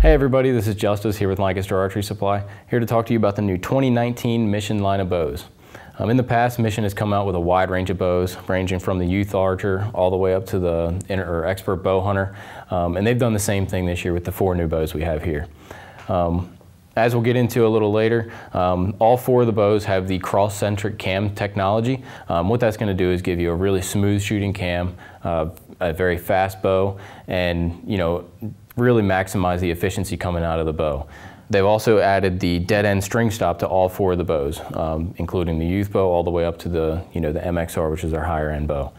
Hey everybody, this is Justus here with Lancaster Archery Supply, here to talk to you about the new 2019 Mission line of bows. Um, in the past, Mission has come out with a wide range of bows, ranging from the youth archer all the way up to the expert bow hunter, um, and they've done the same thing this year with the four new bows we have here. Um, as we'll get into a little later, um, all four of the bows have the cross-centric cam technology. Um, what that's going to do is give you a really smooth shooting cam, uh, a very fast bow, and you know really maximize the efficiency coming out of the bow. They've also added the dead end string stop to all four of the bows, um, including the youth bow all the way up to the, you know, the MXR, which is our higher end bow.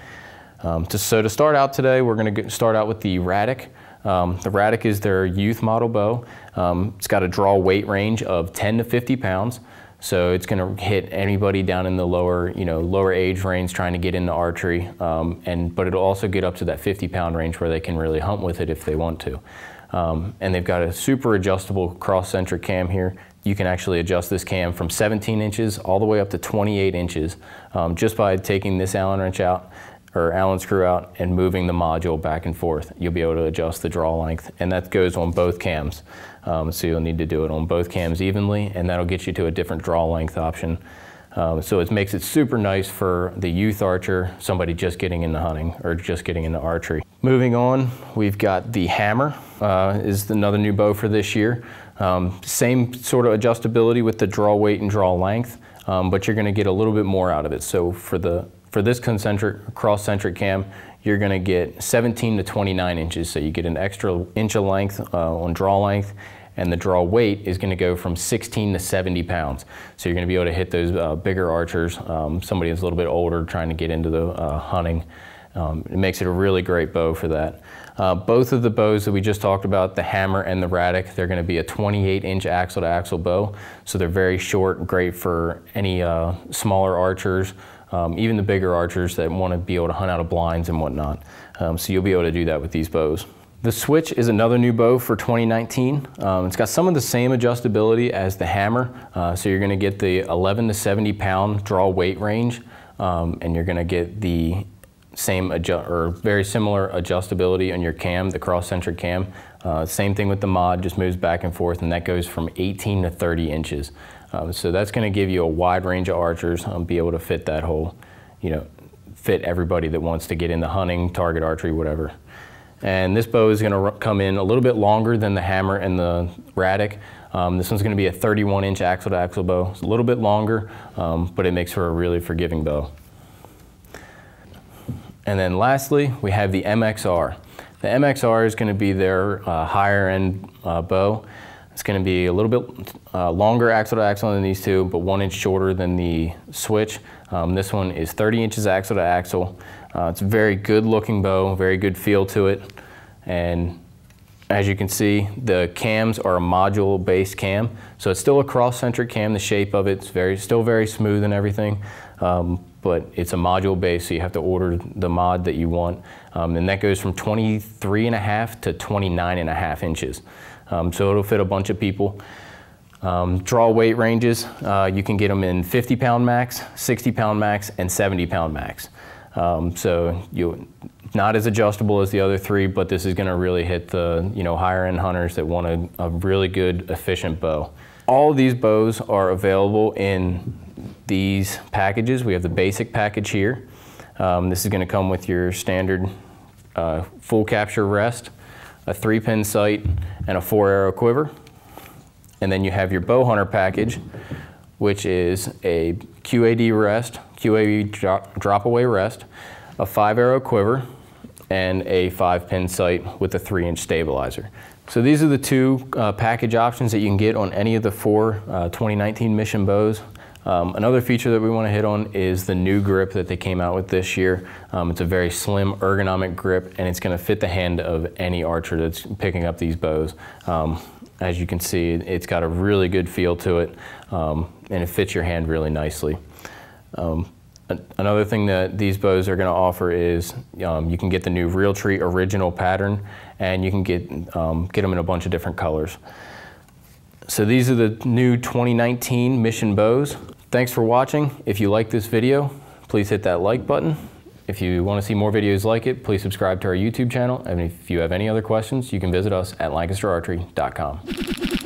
Um, to, so to start out today, we're going to start out with the Radik. Um, the Radik is their youth model bow. Um, it's got a draw weight range of 10 to 50 pounds. So it's going to hit anybody down in the lower, you know, lower age range trying to get into archery, um, and but it'll also get up to that 50 pound range where they can really hunt with it if they want to. Um, and they've got a super adjustable cross-centric cam here. You can actually adjust this cam from 17 inches all the way up to 28 inches um, just by taking this Allen wrench out or Allen screw out and moving the module back and forth. You'll be able to adjust the draw length and that goes on both cams. Um, so you'll need to do it on both cams evenly and that'll get you to a different draw length option. Um, so it makes it super nice for the youth archer, somebody just getting into hunting or just getting into archery. Moving on, we've got the Hammr, uh, is another new bow for this year. Um, same sort of adjustability with the draw weight and draw length, um, but you're gonna get a little bit more out of it. So for the for this concentric, cross-centric cam, you're gonna get 17 to 29 inches. So you get an extra inch of length uh, on draw length, and the draw weight is gonna go from 16 to 70 pounds. So you're gonna be able to hit those uh, bigger archers, um, somebody that's a little bit older trying to get into the uh, hunting. Um, it makes it a really great bow for that. Uh, both of the bows that we just talked about, the Hammr and the Radik, they're going to be a 28 inch axle to axle bow. So they're very short, great for any uh, smaller archers, um, even the bigger archers that want to be able to hunt out of blinds and whatnot. Um, so you'll be able to do that with these bows. The Switch is another new bow for 2019. Um, it's got some of the same adjustability as the Hammr. Uh, so you're going to get the 11 to 70 pound draw weight range. Um, and you're going to get the same adjust or very similar adjustability on your cam, the cross-centric cam. Uh, same thing with the mod, just moves back and forth, and that goes from 18 to 30 inches. Um, so that's going to give you a wide range of archers, um, be able to fit that whole, you know, fit everybody that wants to get into hunting, target archery, whatever. And this bow is going to come in a little bit longer than the Hammr and the Radik. Um, this one's going to be a 31 inch axle to axle bow. It's a little bit longer, um, but it makes for a really forgiving bow. And then lastly, we have the MXR. The MXR is going to be their uh, higher end uh, bow. It's going to be a little bit uh, longer axle to axle than these two, but one inch shorter than the Switch. Um, this one is 30 inches axle to axle. Uh, it's a very good looking bow, very good feel to it. And as you can see, the cams are a module based cam. So it's still a cross centric cam, the shape of it's very, still very smooth and everything. Um, but it's a module base, so you have to order the mod that you want. Um, and that goes from 23 and a half to 29 and a half inches. Um, so it'll fit a bunch of people. Um, draw weight ranges, uh, you can get them in 50 pound max, 60 pound max, and 70 pound max. Um, so you not as adjustable as the other three, but this is gonna really hit the you know higher end hunters that want a, a really good, efficient bow. All these bows are available in these packages. We have the basic package here. Um, this is going to come with your standard uh, full capture rest, a three pin sight, and a four arrow quiver. And then you have your bow hunter package, which is a QAD rest, QAD drop, drop away rest, a five arrow quiver, and a five pin sight with a three inch stabilizer. So these are the two uh, package options that you can get on any of the four uh, 2019 Mission bows. Um, another feature that we want to hit on is the new grip that they came out with this year. Um, it's a very slim ergonomic grip and it's going to fit the hand of any archer that's picking up these bows. Um, as you can see, it's got a really good feel to it um, and it fits your hand really nicely. Um, another thing that these bows are going to offer is um, you can get the new Realtree original pattern and you can get, get them in a bunch of different colors. So these are the new 2019 Mission bows. Thanks for watching. If you like this video, please hit that like button. If you want to see more videos like it, please subscribe to our YouTube channel. And if you have any other questions, you can visit us at lancasterarchery.com.